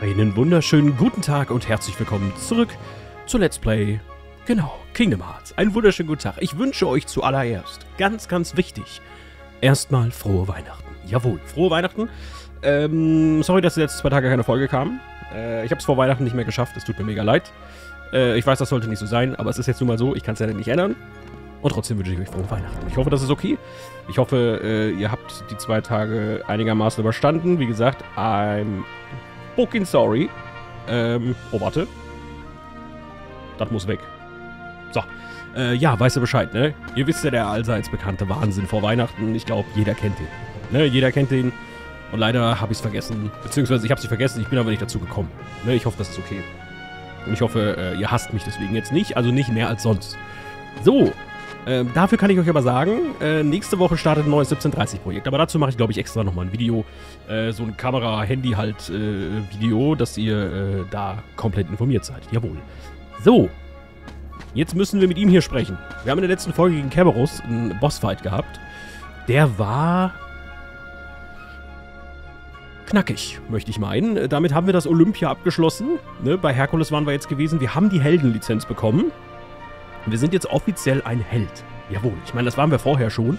Einen wunderschönen guten Tag und herzlich willkommen zurück zu Let's Play, genau, Kingdom Hearts. Einen wunderschönen guten Tag. Ich wünsche euch zuallererst, ganz, ganz wichtig, erstmal frohe Weihnachten. Jawohl, frohe Weihnachten. Ähm, sorry, dass die letzten zwei Tage keine Folge kam. Äh, ich habe es vor Weihnachten nicht mehr geschafft, es tut mir mega leid. Äh, ich weiß, das sollte nicht so sein, aber es ist jetzt nun mal so, ich kann es ja nicht ändern. Und trotzdem wünsche ich euch frohe Weihnachten. Ich hoffe, das ist okay. Ich hoffe, äh, ihr habt die zwei Tage einigermaßen überstanden. Wie gesagt, I'm fucking sorry. Ähm, oh, warte. Das muss weg. So. Äh, ja, weißt du Bescheid, ne? Ihr wisst ja, der allseits bekannte Wahnsinn vor Weihnachten. Ich glaube, jeder kennt den. Ne? Jeder kennt den. Und leider habe ich es vergessen. Beziehungsweise ich habe es nicht vergessen, ich bin aber nicht dazu gekommen. Ne? Ich hoffe, das ist okay. Und ich hoffe, äh, ihr hasst mich deswegen jetzt nicht. Also nicht mehr als sonst. So, ähm, dafür kann ich euch aber sagen, äh, nächste Woche startet ein neues 1730-Projekt. Aber dazu mache ich, glaube ich, extra nochmal ein Video. Äh, so ein Kamera-Handy-halt-Video, äh, dass ihr äh, da komplett informiert seid. Jawohl. So. Jetzt müssen wir mit ihm hier sprechen. Wir haben in der letzten Folge gegen Kerberos einen Bossfight gehabt. Der war knackig, möchte ich meinen. Damit haben wir das Olympia abgeschlossen. Ne, bei Herkules waren wir jetzt gewesen. Wir haben die Heldenlizenz bekommen. Wir sind jetzt offiziell ein Held. Jawohl, ich meine, das waren wir vorher schon.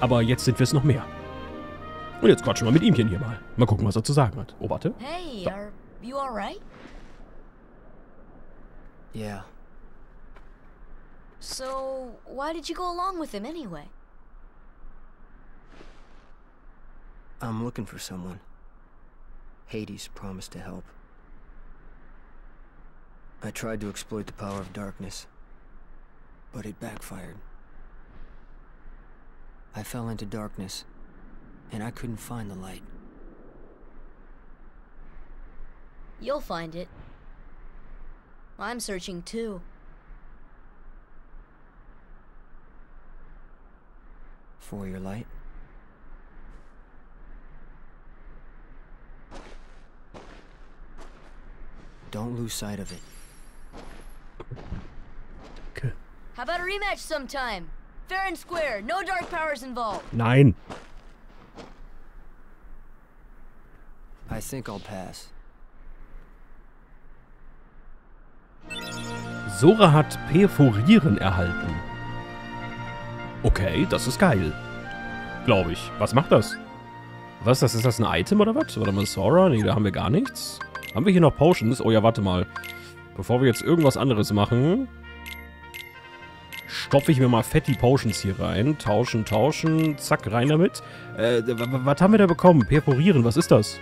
Aber jetzt sind wir es noch mehr. Und jetzt quatschen wir mit ihm hier mal. Mal gucken, was er zu sagen hat. Oh, warte. Hey, So. are you alright? Yeah, So, why did you go along with him anyway? I'm looking for someone. Hades promised to help. I tried to exploit the power of darkness, but it backfired. I fell into darkness, and I couldn't find the light. You'll find it. I'm searching too. For your light? Don't lose sight of it. How about a rematch sometime? Fair and square, no dark powers involved. Nein. I think I'll pass. Sora hat Perforieren erhalten. Okay, das ist geil. Glaube ich. Was macht das? Was, das ist das ein Item oder was? Warte mal, Sora? Nee, da haben wir gar nichts. Haben wir hier noch Potions? Oh ja, warte mal. Bevor wir jetzt irgendwas anderes machen, stopfe ich mir mal fett die Potions hier rein. Tauschen, tauschen. Zack, rein damit. Äh, was haben wir da bekommen? Perforieren, was ist das?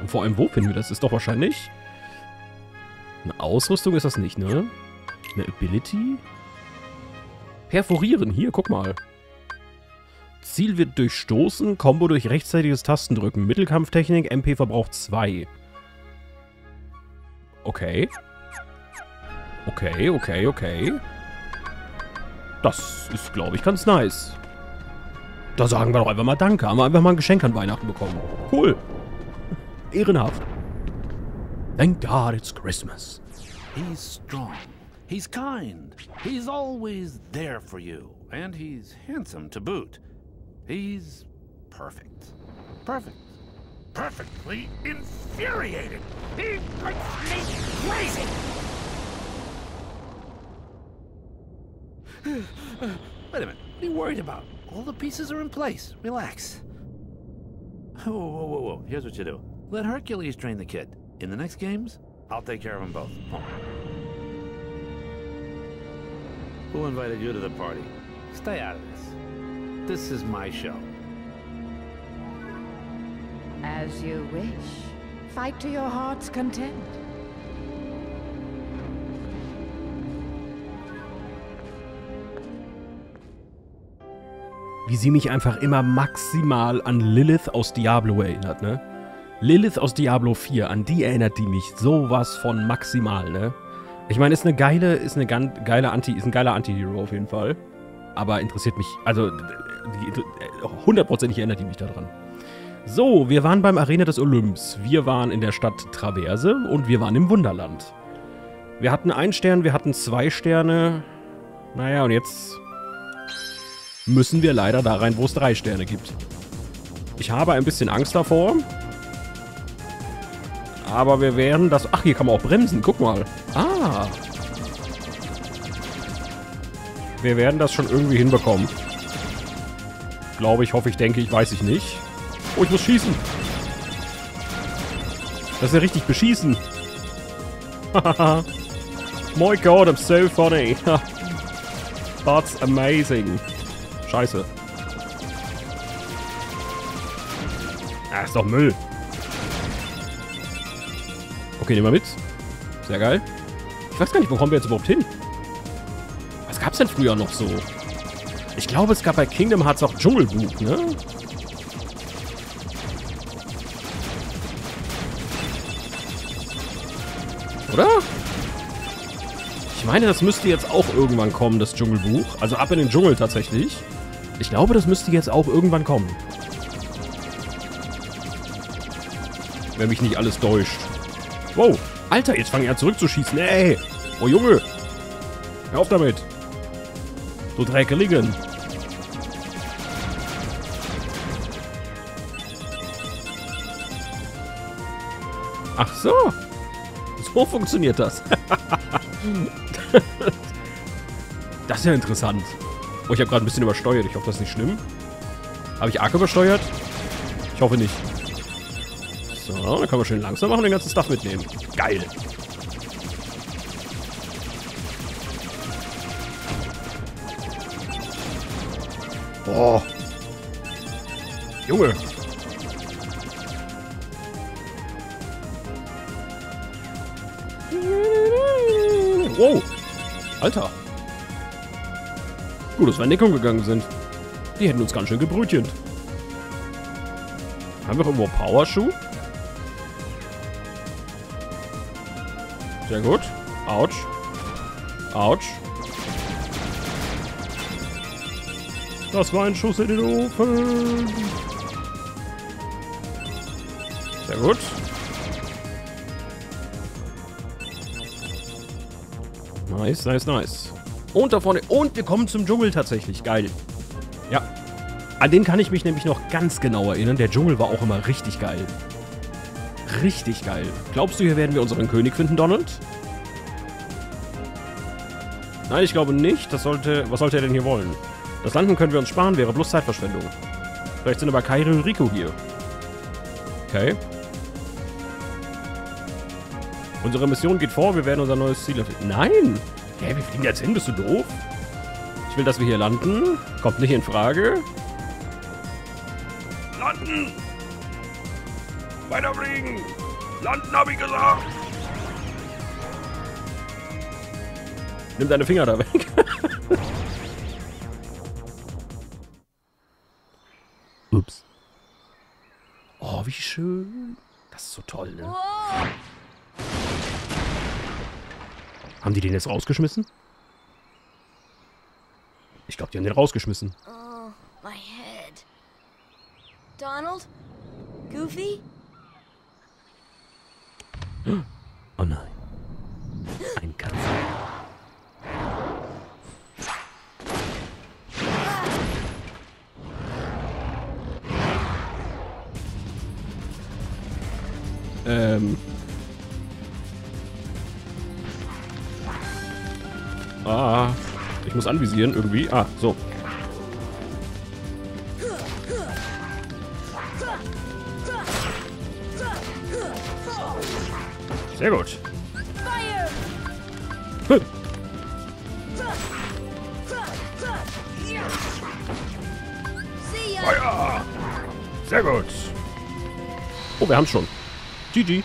Und vor allem, wo finden wir das? Ist doch wahrscheinlich... Eine Ausrüstung ist das nicht, ne? Eine Ability? Perforieren, hier, guck mal. Ziel wird durchstoßen, Combo durch rechtzeitiges Tastendrücken. Mittelkampftechnik, MP verbraucht 2. Okay. Okay, okay, okay. Das ist, glaube ich, ganz nice. Da sagen wir doch einfach mal Danke. Haben wir einfach mal ein Geschenk an Weihnachten bekommen. Cool. Ehrenhaft. Thank God it's Christmas. He's strong. He's kind. He's always there for you. And he's handsome to boot. He's perfect. Perfect. Perfectly infuriated. He makes me crazy. Wait a minute. What are you worried about? All the pieces are in place. Relax. Whoa, whoa, whoa, whoa. Here's what you do. Let Hercules train the kid. In the next games, I'll take care of them both. Home. Who invited you to the party? Stay out of this. This is my show. As you wish. Fight to your heart's content. Wie sie mich einfach immer maximal an Lilith aus Diablo erinnert, ne? Lilith aus Diablo 4, an die erinnert die mich sowas von maximal, ne? Ich meine, ist eine geile, ist eine geile Anti, ist ein geiler Anti-Hero auf jeden Fall. Aber interessiert mich, also hundertprozentig erinnert die mich daran. So, wir waren beim Arena des Olymps. Wir waren in der Stadt Traverse und wir waren im Wunderland. Wir hatten einen Stern, wir hatten zwei Sterne. Naja, und jetzt müssen wir leider da rein, wo es drei Sterne gibt. Ich habe ein bisschen Angst davor. Aber wir werden das... Ach, hier kann man auch bremsen. Guck mal. Ah. Wir werden das schon irgendwie hinbekommen. Glaube ich, hoffe ich, denke ich, weiß ich nicht. Oh, ich muss schießen. Das ist ja richtig beschießen. My God, I'm so funny. That's amazing. Scheiße. Ah, ist doch Müll. Okay, nehmen wir mit. Sehr geil. Ich weiß gar nicht, wo kommen wir jetzt überhaupt hin? Was gab's denn früher noch so? Ich glaube, es gab bei Kingdom Hearts auch Dschungelbuch, ne? Oder? Ich meine, das müsste jetzt auch irgendwann kommen, das Dschungelbuch. Also ab in den Dschungel tatsächlich. Ich glaube, das müsste jetzt auch irgendwann kommen. Wenn mich nicht alles täuscht. Wow. Alter, jetzt fangen ja zurückzuschießen. Ey. Oh, Junge. Hör auf damit. Du Dreckeligen. Ach so. So funktioniert das. das ist ja interessant. Oh, ich habe gerade ein bisschen übersteuert. Ich hoffe, das ist nicht schlimm. Habe ich arg übersteuert? Ich hoffe nicht. So, dann können wir schön langsam machen und den ganzen Stuff mitnehmen. Geil. Boah. Junge. Wow. Alter. Gut, dass wir in Deckung gegangen sind. Die hätten uns ganz schön gebrötchent. Haben wir irgendwo Powerschuh? Sehr gut. Autsch. Autsch. Das war ein Schuss in den Ofen. Sehr gut. Nice, nice, nice. Und da vorne. Und wir kommen zum Dschungel tatsächlich. Geil. Ja. An den kann ich mich nämlich noch ganz genau erinnern. Der Dschungel war auch immer richtig geil. Richtig geil. Glaubst du, hier werden wir unseren König finden, Donald? Nein, ich glaube nicht. Das sollte. Was sollte er denn hier wollen? Das Landen können wir uns sparen, wäre bloß Zeitverschwendung. Vielleicht sind aber Kairi und Rico hier. Okay. Unsere Mission geht vor, wir werden unser neues Ziel. Nein! Hä, wir fliegen jetzt hin, bist du doof? Ich will, dass wir hier landen. Kommt nicht in Frage. Landen! Weiterfliegen! Landen, hab ich gesagt! Nimm deine Finger da weg. Ups. Oh, wie schön. Das ist so toll, ne? Whoa! Haben die den jetzt rausgeschmissen? Ich glaube, die haben den rausgeschmissen. Oh, my head. Donald? Goofy? Oh nein. Anvisieren irgendwie. Ah, so. Sehr gut. Hm. Feuer! Sehr gut. Oh, wir haben schon. GG.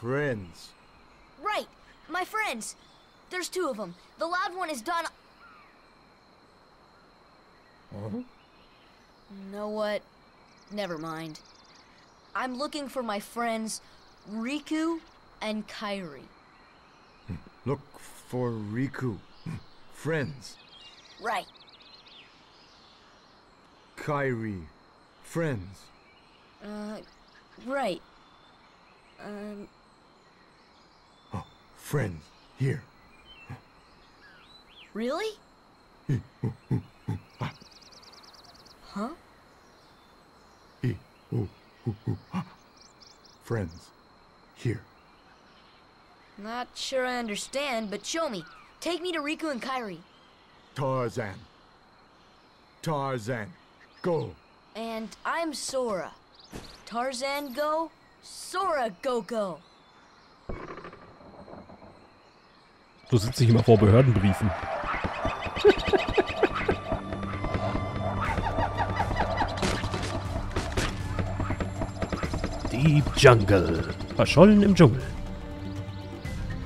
Friends. Right, my friends. There's two of them. The loud one is Don. Huh? Know what? Never mind. I'm looking for my friends Riku and Kairi. Look for Riku. Friends. Right. Kairi. Friends. Uh, right. Um, friends. Here. really? Huh? Friends. Here. Not sure I understand, but show me. Take me to Riku and Kairi. Tarzan. Tarzan. Go. And I'm Sora. Tarzan go, Sora go go. So sitze ich immer vor Behördenbriefen. Deep Jungle. Verschollen im Dschungel.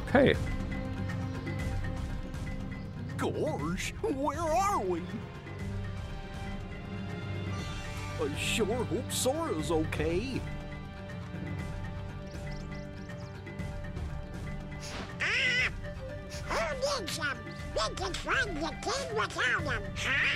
Okay. Gosh, where are we? I sure hope Sora's okay. You kid was on them. huh?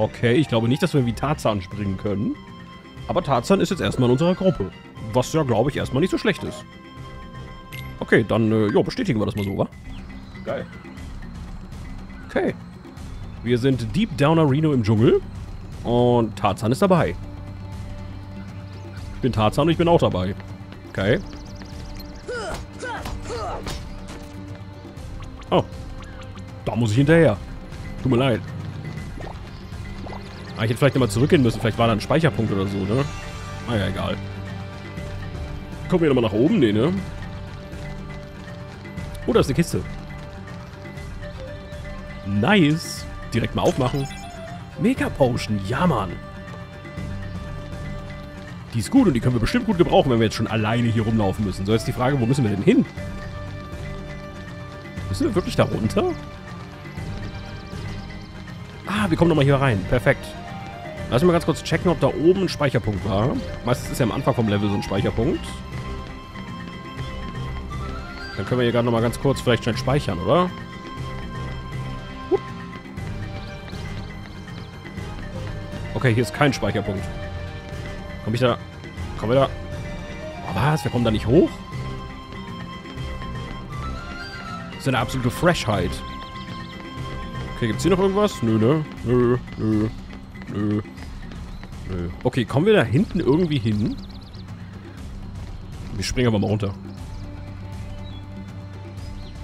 Okay, ich glaube nicht, dass wir wie Tarzan springen können. Aber Tarzan ist jetzt erstmal in unserer Gruppe. Was ja, glaube ich, erstmal nicht so schlecht ist. Okay, dann äh, jo, bestätigen wir das mal so, wa? Geil. Okay. Wir sind Deep Downer Reno im Dschungel. Und Tarzan ist dabei. Ich bin Tarzan und ich bin auch dabei. Okay. Oh. Da muss ich hinterher. Tut mir leid. Ah, ich hätte vielleicht nochmal zurückgehen müssen. Vielleicht war da ein Speicherpunkt oder so, ne? Ah ja, egal. Kommen wir nochmal nach oben? Nee, ne? Oh, da ist eine Kiste. Nice. Direkt mal aufmachen. Mega Potion. Ja, Mann. Die ist gut und die können wir bestimmt gut gebrauchen, wenn wir jetzt schon alleine hier rumlaufen müssen. So, jetzt die Frage, wo müssen wir denn hin? Müssen wir wirklich da runter? Ah, wir kommen nochmal hier rein. Perfekt. Lass mich mal ganz kurz checken, ob da oben ein Speicherpunkt war. Meistens ist ja am Anfang vom Level so ein Speicherpunkt. Dann können wir hier gerade nochmal ganz kurz vielleicht schnell speichern, oder? Okay, hier ist kein Speicherpunkt. Komm ich da... Kommen wir da... Oh, was? Wir kommen da nicht hoch? Das ist eine absolute Freshheit. Okay, gibt's hier noch irgendwas? Nö, ne? Nö, nö, nö, nö. Okay, kommen wir da hinten irgendwie hin? Wir springen aber mal runter.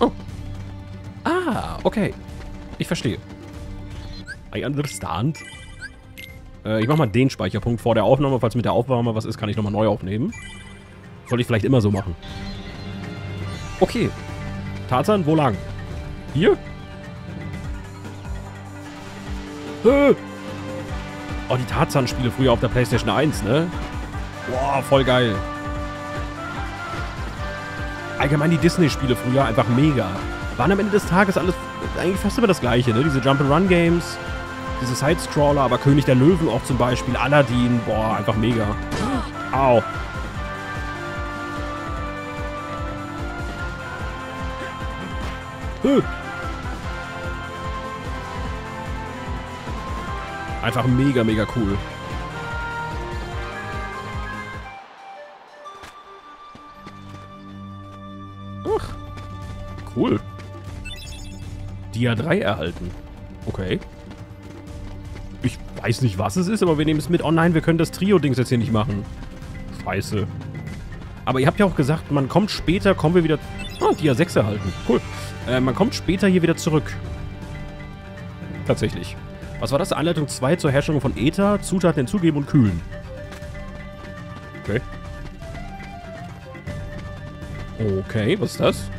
Oh. Ah, okay. Ich verstehe. I understand. Äh, ich mach mal den Speicherpunkt vor der Aufnahme. Falls mit der Aufnahme was ist, kann ich nochmal neu aufnehmen. Soll ich vielleicht immer so machen. Okay. Tarzan, wo lang? Hier? Hö! Oh, die Tarzan-Spiele früher auf der Playstation 1, ne? Boah, voll geil. Allgemein die Disney-Spiele früher einfach mega. Waren am Ende des Tages alles eigentlich fast immer das gleiche, ne? Diese Jump-and-Run-Games, diese Side-Scroller, aber König der Löwen auch zum Beispiel, Aladdin, boah, einfach mega. Au. Hö. Einfach mega, mega cool. Ach, cool. Dia 3 erhalten. Okay. Ich weiß nicht, was es ist, aber wir nehmen es mit. Oh nein, wir können das Trio-Dings jetzt hier nicht machen. Scheiße. Aber ihr habt ja auch gesagt, man kommt später, kommen wir wieder... Oh, Dia 6 erhalten. Cool. Äh, man kommt später hier wieder zurück. Tatsächlich. Was war das? Anleitung 2 zur Herstellung von Ether, Zutaten hinzugeben und kühlen. Okay. Okay, was ist das?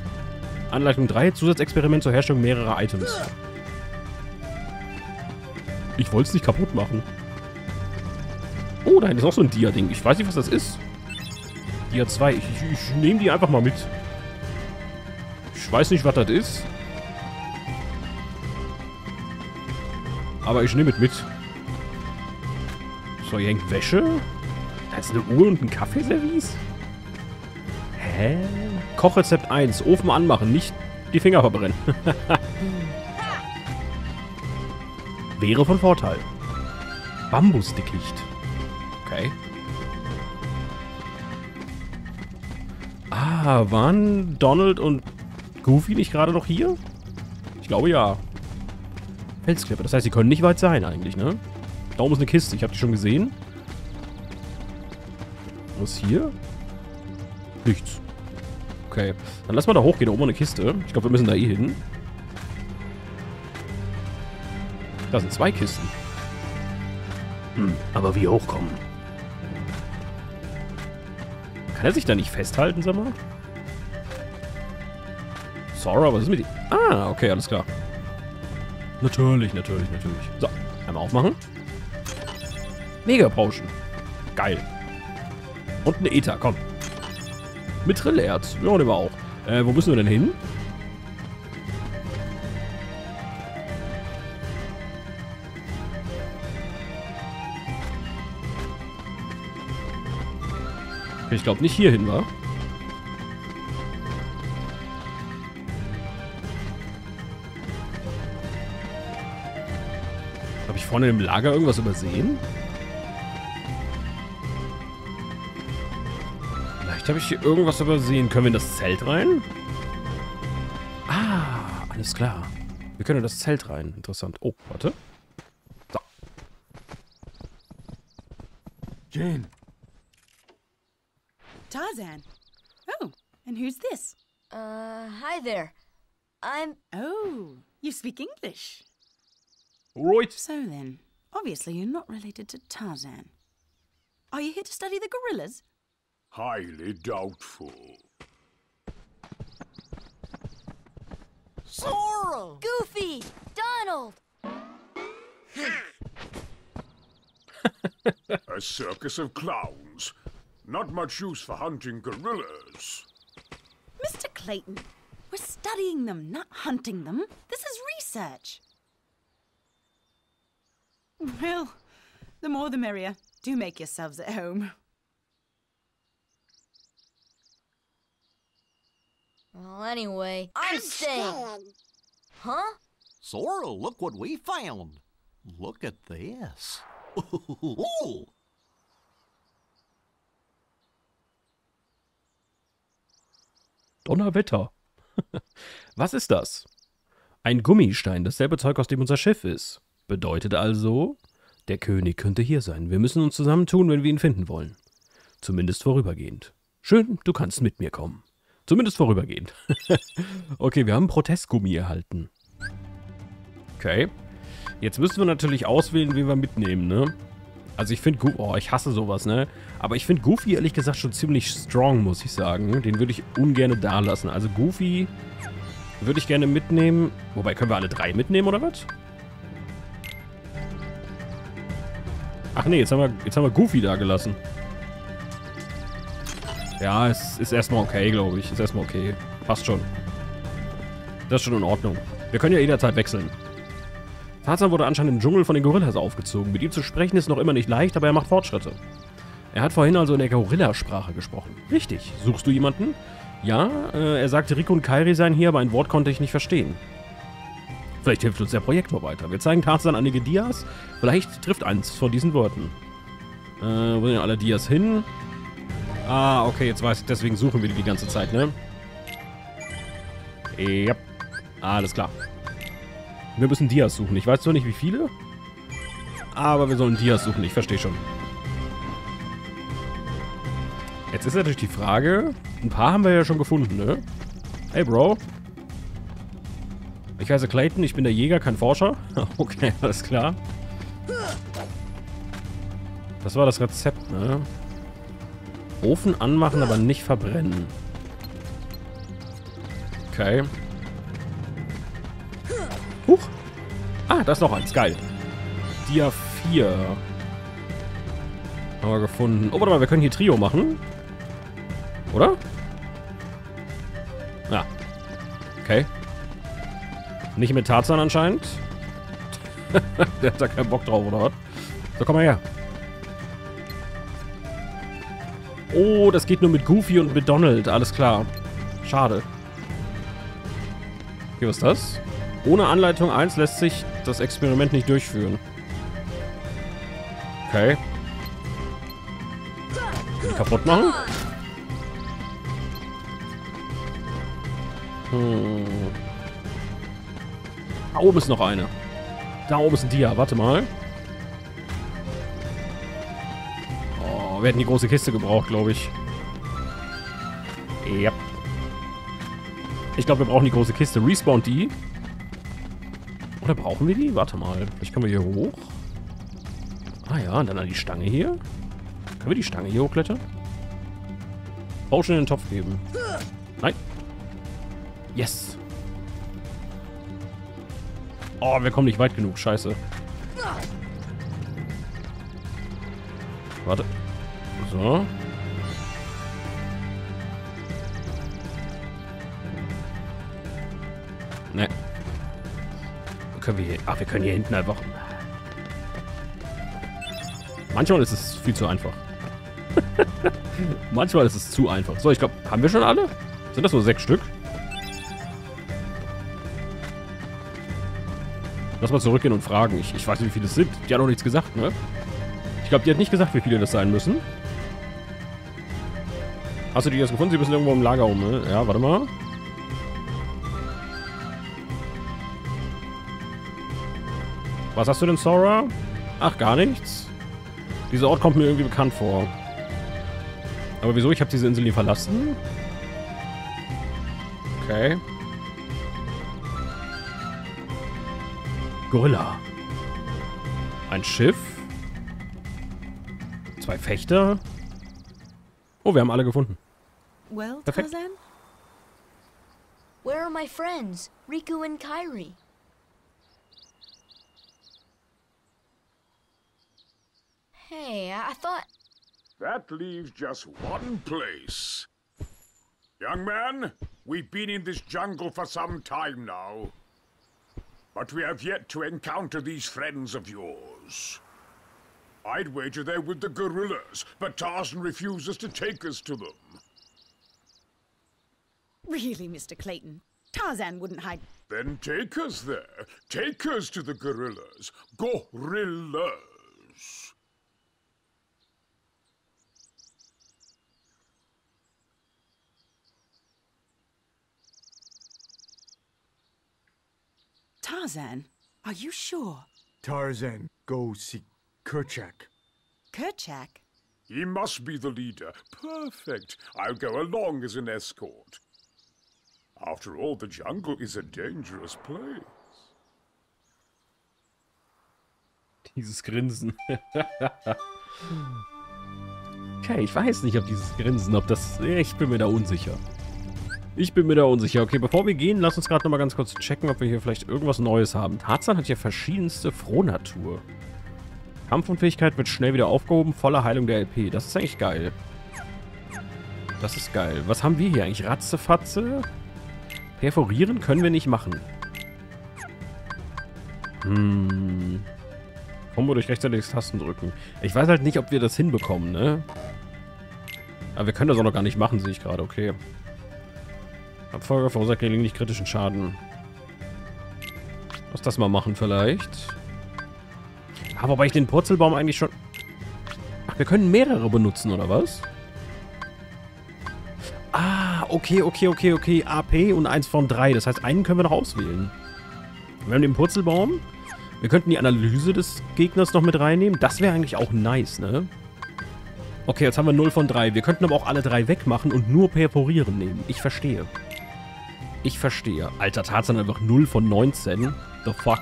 Anleitung 3, Zusatzexperiment zur Herstellung mehrerer Items. Ich wollte es nicht kaputt machen. Oh, da ist auch so ein Dia-Ding. Ich weiß nicht, was das ist. Dia 2. Ich, ich, ich nehme die einfach mal mit. Ich weiß nicht, was das ist. Aber ich nehme es mit. So, hier hängt Wäsche. Da ist eine Uhr und ein Kaffeeservice. Hä? Kochrezept 1. Ofen anmachen, nicht die Finger verbrennen. Wäre von Vorteil. Bambusdickicht. Okay. Ah, waren Donald und Goofy nicht gerade noch hier? Ich glaube ja. Felsklippe, das heißt, sie können nicht weit sein eigentlich, ne? Da oben ist eine Kiste, ich habe die schon gesehen. Was hier? Nichts. Okay, dann lass mal da hochgehen, da oben eine Kiste. Ich glaube, wir müssen da eh hin. Da sind zwei Kisten. Hm, aber wie hochkommen? Kann er sich da nicht festhalten, sag mal? Sora, was ist mit ihm? Ah, okay, alles klar. Natürlich, natürlich, natürlich. So, einmal aufmachen. Mega Potion. Geil. Und eine Ether, komm. Mit Trillerz. Ja, nehmen wir auch. Äh, wo müssen wir denn hin? Ich glaube nicht hierhin, wa? Habe vorne im Lager irgendwas übersehen? Vielleicht habe ich hier irgendwas übersehen. Können wir in das Zelt rein? Ah, alles klar. Wir können in das Zelt rein. Interessant. Oh, warte. So. Jane, Tarzan. Oh, and who's this? Uh, hi there. I'm. Oh, you speak English. Right. So then, obviously you're not related to Tarzan. Are you here to study the gorillas? highly doubtful. Sora! Goofy! Donald! A circus of clowns. Not much use for hunting gorillas. Mr. Clayton, we're studying them, not hunting them. This is research. Well, the more the merrier. Do make yourselves at home. Well, anyway, I'm staying. Huh? Sora, look what we found. Look at this. Ooh. Donnerwetter. Was ist das? Ein Gummistein, dasselbe Zeug, aus dem unser Schiff ist. Bedeutet also, der König könnte hier sein. Wir müssen uns zusammentun, wenn wir ihn finden wollen. Zumindest vorübergehend. Schön, du kannst mit mir kommen. Zumindest vorübergehend. okay, wir haben Protestgummi erhalten. Okay. Jetzt müssen wir natürlich auswählen, wen wir mitnehmen, ne? Also ich finde, oh, ich hasse sowas, ne? Aber ich finde Goofy ehrlich gesagt schon ziemlich strong, muss ich sagen. Den würde ich ungern da lassen. Also Goofy würde ich gerne mitnehmen. Wobei, können wir alle drei mitnehmen, oder was? Ach nee, jetzt haben wir, jetzt haben wir Goofy da gelassen. Ja, es ist erstmal okay, glaube ich. Ist erstmal okay. Passt schon. Das ist schon in Ordnung. Wir können ja jederzeit wechseln. Tarzan wurde anscheinend im Dschungel von den Gorillas aufgezogen. Mit ihm zu sprechen ist noch immer nicht leicht, aber er macht Fortschritte. Er hat vorhin also in der Gorillasprache gesprochen. Richtig. Suchst du jemanden? Ja, äh, er sagte, Rico und Kairi seien hier, aber ein Wort konnte ich nicht verstehen. Vielleicht hilft uns der Projektor weiter. Wir zeigen Tarzan einige Dias. Vielleicht trifft eins von diesen Worten. Äh, wo sind alle Dias hin? Ah, okay, jetzt weiß ich, deswegen suchen wir die die ganze Zeit, ne? Ja. Alles klar. Wir müssen Dias suchen. Ich weiß zwar nicht, wie viele. Aber wir sollen Dias suchen. Ich verstehe schon. Jetzt ist natürlich die Frage. Ein paar haben wir ja schon gefunden, ne? Hey, Bro. Ich heiße Clayton. Ich bin der Jäger, kein Forscher. Okay, alles klar. Das war das Rezept, ne? Ofen anmachen, aber nicht verbrennen. Okay. Huch. Ah, da ist noch eins. Geil. Dia 4. Haben wir gefunden. Oh, warte mal, wir können hier Trio machen. Oder? Ja. Okay. Nicht mit Tarzan anscheinend. Der hat da keinen Bock drauf, oder was? So, komm mal her. Oh, das geht nur mit Goofy und mit Donald. Alles klar. Schade. Okay, was ist das? Ohne Anleitung 1 lässt sich das Experiment nicht durchführen. Okay. Kaputt machen? Hm. Da oben ist noch eine. Da oben ist ein Dia. Warte mal. Oh, wir hätten die große Kiste gebraucht, glaube ich. Ja. Ich glaube, wir brauchen die große Kiste. Respawn die. Oder brauchen wir die? Warte mal. Vielleicht können wir hier hoch. Ah ja, und dann an die Stange hier. Können wir die Stange hier hochklettern? Potion in den Topf geben. Nein. Yes. Oh, wir kommen nicht weit genug. Scheiße. Warte. So. Ne. Können wir hier... Ach, wir können hier hinten einfach... Manchmal ist es viel zu einfach. Manchmal ist es zu einfach. So, ich glaube, haben wir schon alle? Sind das nur sechs Stück? Lass mal zurückgehen und fragen. Ich, ich weiß nicht, wie viele es sind. Die hat noch nichts gesagt, ne? Ich glaube, die hat nicht gesagt, wie viele das sein müssen. Hast du die jetzt gefunden? Sie müssen irgendwo im Lager rum, ne? Ja, warte mal. Was hast du denn, Sora? Ach, gar nichts. Dieser Ort kommt mir irgendwie bekannt vor. Aber wieso? Ich habe diese Insel nie verlassen. Okay. Gorilla. Ein Schiff. Zwei Fechter. Oh, wir haben alle gefunden. Well, Perfekt. Tarzan? Where are my friends, Riku and Kairi? Hey, I I thought. That leaves just one place. Young man, we've been in this jungle for some time now. But we have yet to encounter these friends of yours. I'd wager they're with the gorillas, but Tarzan refuses to take us to them. Really, Mr. Clayton? Tarzan wouldn't hide. Then take us there. Take us to the gorillas. Gorillas. Tarzan, are you sure? Tarzan, go see Kerchak. Kerchak? He must be the leader. Perfect. I'll go along as an escort. After all, the jungle is a dangerous place. Dieses Grinsen. okay, ich weiß nicht, ob dieses Grinsen, ob das... Ich bin mir da unsicher. Ich bin mir da unsicher. Okay, bevor wir gehen, lass uns gerade nochmal ganz kurz checken, ob wir hier vielleicht irgendwas Neues haben. Tarzan hat hier verschiedenste Frohnatur. Kampfunfähigkeit wird schnell wieder aufgehoben, volle Heilung der LP. Das ist eigentlich geil. Das ist geil. Was haben wir hier eigentlich? Ratzefatze? Perforieren können wir nicht machen. Hm. Kombo durch rechtzeitiges Tasten drücken. Ich weiß halt nicht, ob wir das hinbekommen, ne? Aber wir können das auch noch gar nicht machen, sehe ich gerade. Okay. Abfolger verursacht gelegentlich kritischen Schaden. Lass das mal machen vielleicht. Ah, wobei ich den Purzelbaum eigentlich schon... Ach, wir können mehrere benutzen, oder was? Ah, okay, okay, okay, okay. AP und eins von drei. Das heißt, einen können wir noch auswählen. Wir haben den Purzelbaum. Wir könnten die Analyse des Gegners noch mit reinnehmen. Das wäre eigentlich auch nice, ne? Okay, jetzt haben wir 0 von 3. Wir könnten aber auch alle drei wegmachen und nur Perporieren nehmen. Ich verstehe. Ich verstehe. Alter, Tarzan einfach 0 von 19. The fuck?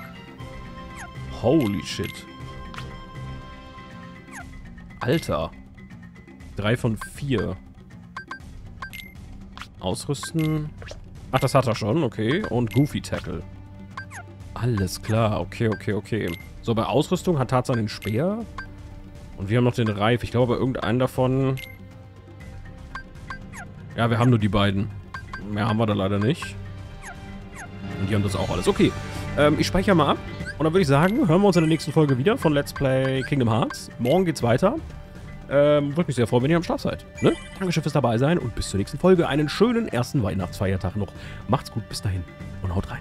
Holy shit. Alter. 3 von 4. Ausrüsten. Ach, das hat er schon, okay. Und Goofy Tackle. Alles klar, okay, okay, okay. So, bei Ausrüstung hat Tarzan den Speer. Und wir haben noch den Reif. Ich glaube, bei irgendeinem davon... Ja, wir haben nur die beiden. Mehr haben wir da leider nicht. Und die haben das auch alles. Okay, ähm, ich speichere mal ab. Und dann würde ich sagen, hören wir uns in der nächsten Folge wieder von Let's Play Kingdom Hearts. Morgen geht's weiter. Ähm, würde mich sehr freuen, wenn ihr am Start seid. Ne? Dankeschön fürs dabei sein und bis zur nächsten Folge. Einen schönen ersten Weihnachtsfeiertag noch. Macht's gut, bis dahin und haut rein.